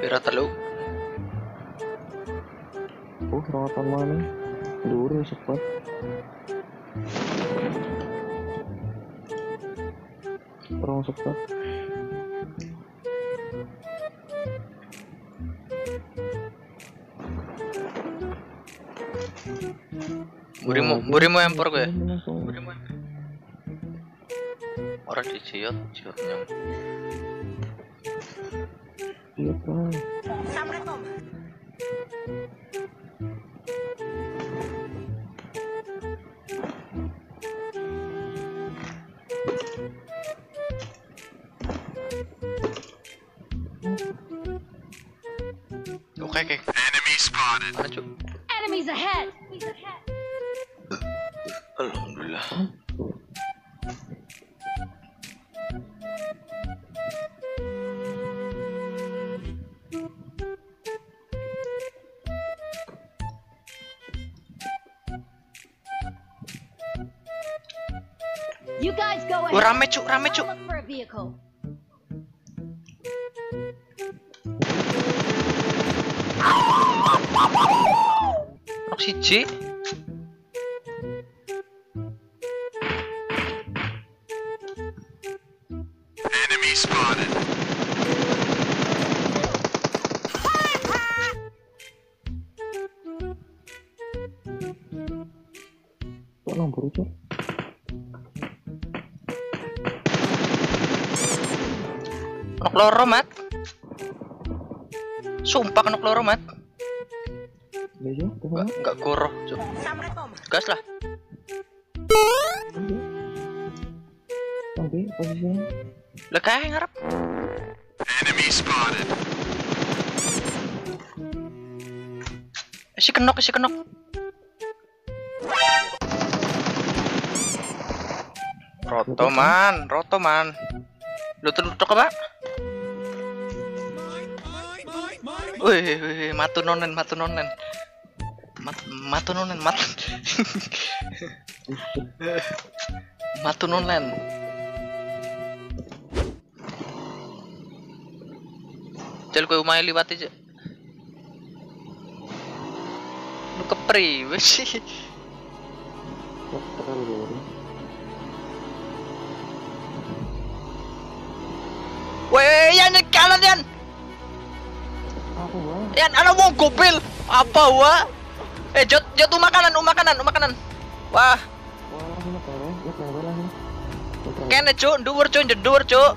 Pira telu. Oh, rawatan mana? Dulu cepat. Orang cepat. Burimu, burimu empor gue. Burimu. Orang di ciot, ciotnya. Iya kan. You guys go ahead. Wah, rame cuk, rame cuk. look for Nok loro mat. Sumpah nok loro mat. Iya Enggak sana. enggak goroh cuk. Gas lah. Nanti posisinya. Lah kae ngarep. Si kenok, si kenok. Roto man, roto man. Lu tuh tok apa? Wih, wih, matu nonen, matu nonen. Mat, matu nonen, mat. matu nonen. Jal kowe umay liwat aja. Lu terlalu dulu. Weh, yan kanan yan. Yan, ano mo gopil? Apa wa? Eh, jot jot umakanan, umakanan, umakanan. Wah, ini? kene cuk, dhuwur cuk, jedur cuk.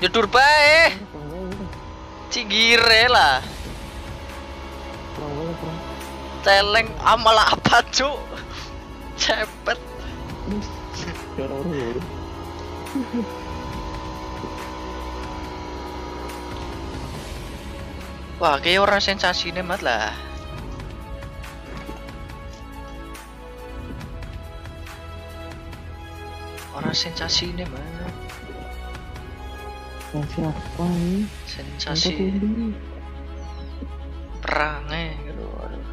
Jedur bae. Cigire lah. Celeng amal apa cuk? Cepet. Wah, kayak orang sensasi nih mat lah. Orang sensasi nih mat. Siapa nih? Yang Sensasi perangnya gitu. Waduh.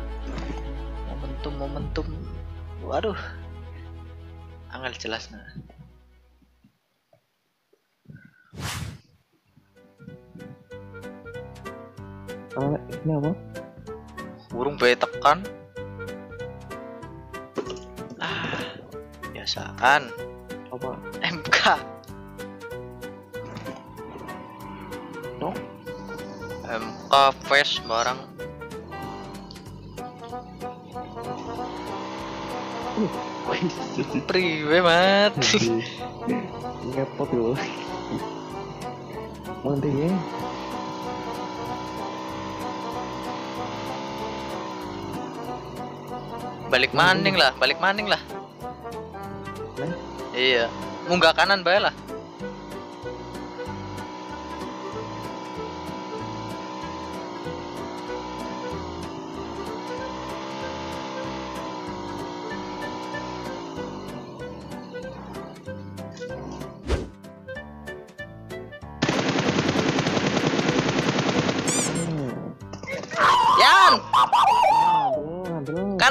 Momentum momentum. Waduh. Angel jelas nah. Ah, ini apa? Burung bayi tekan. Ah, biasaan. Apa? MK. Dok? MK face barang. Priwe mat. Ngepot dulu. Nanti balik maning lah balik maning lah. Iya. Munggah kanan bae lah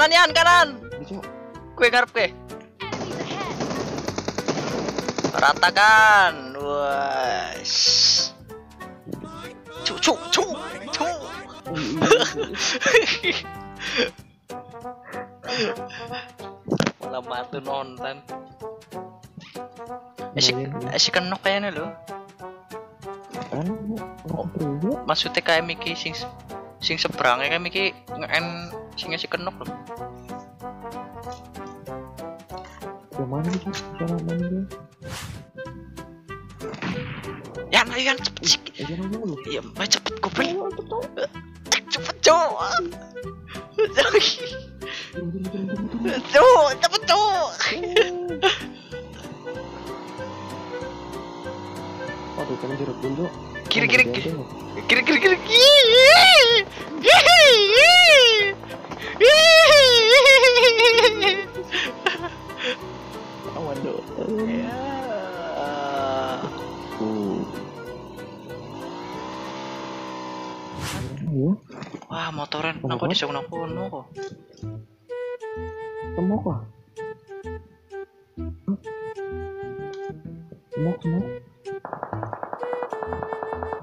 kanan Yan kanan. Kue ngarep kue. Ratakan wah cu cu cu cu. Malah batu nonton. Si eh, si kenok kayaknya lo Kan, nggak perlu. maksudnya kayak sing sing seberang kayak Miki nge-en sing si kenok lo Yang mana sih? Jangan mana dia? Yan ayo Yan cepet sih Eh, iya mbak cepet cepet. Cek, cepet cowok cepet cowok Waduh, kalian jeruk dulu. kiri kiri kiri kiri kiri kiri Wah, motoran aku di sana kono kok. Hah? Semok, semok.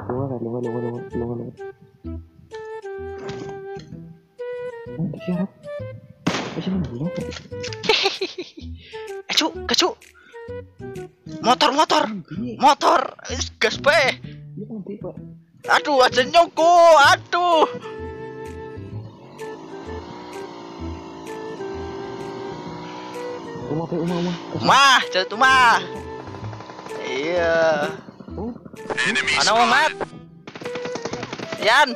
Lunga kan, lunga, lunga, lunga, lunga, lunga. Oh, nang. Eh, cuk. Motor, motor, motor. Gas pe. Pa. Aduh, aja nyoko. Aduh. Uma, pe, uma, uma. Mah, jatuh mah. Iya. Ana wong mat. Yan.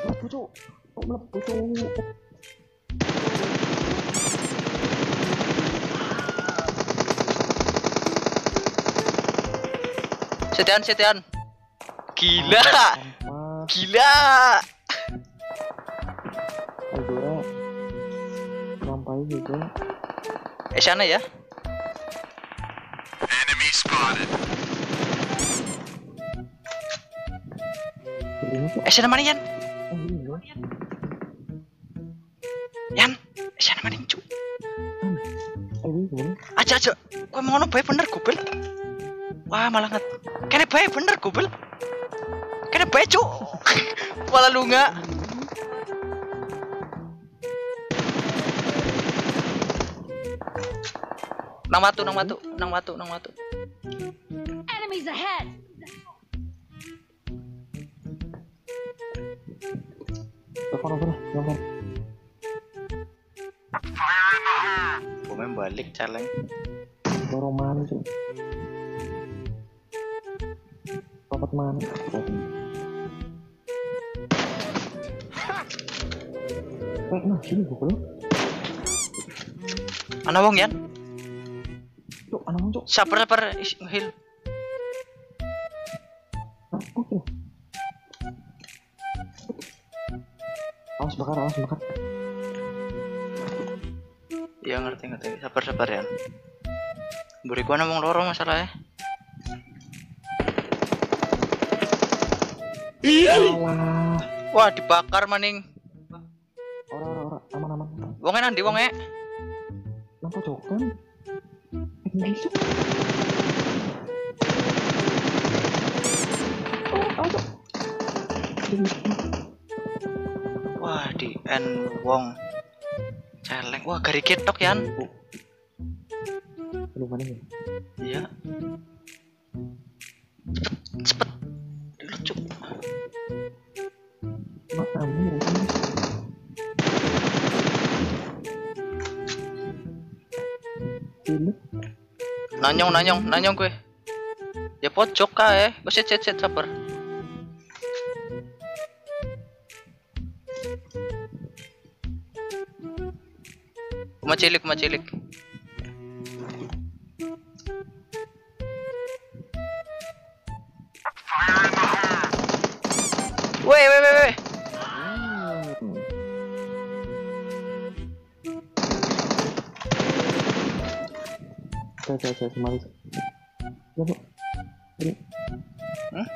Setian, setian. Gila. Gila. Eldora. Sampai juga. Eh, sana ya. Eh, sana mana Yan? Yan. Eh, sana mana cuk? Aja aja. Kue mau ngono bae bener gubel wah malah nget. Kene bae bener gubel kene bae cuk. Malah lu nggak nang watu nang watu nang watu nang watu Enemies ahead! Telepon apa lah? Telepon. gue balik caleng Baru mana Cuk? Papat mana? Eh, nah, sini gue belum. ana wong yan Cuk, anak mau, sabar sabar Nah, oke. Awas bakar, awas bakar. ya ngerti ngerti. Sabar sabar ya. Beri gua ngomong loro masalahnya. Alah. wah dibakar maning. Ora, ora, ora. Aman, aman. wongnya nanti wongnya Lampu Cuk ini. Oh. Wah, di N Wong. Celeng. Wah, gari ketok yan. Oh. Aduh, mana nih? Iya. Cepet. Cepet. Dulu cuk. Mak, kamu ya. Sini. Nanyong, nanyong, nanyong gue. Ya pojok kae. Gue set set set sabar. cilik, kuma cilik. Weh, weh, weh, weh. Saya, saya, saya, semari. Ya, Bu. Ini. Hah?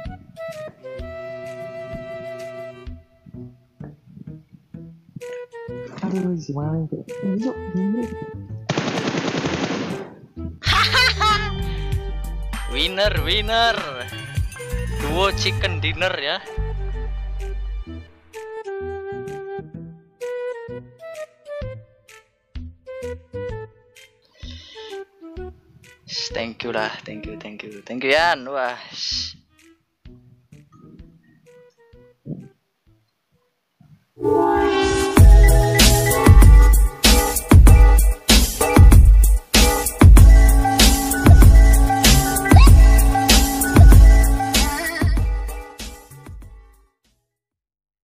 Aduh, tuh. Ini yuk, ini. Winner, winner. Duo chicken dinner ya. Thank you lah, thank you, thank you, thank you Yan. Wah.